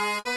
you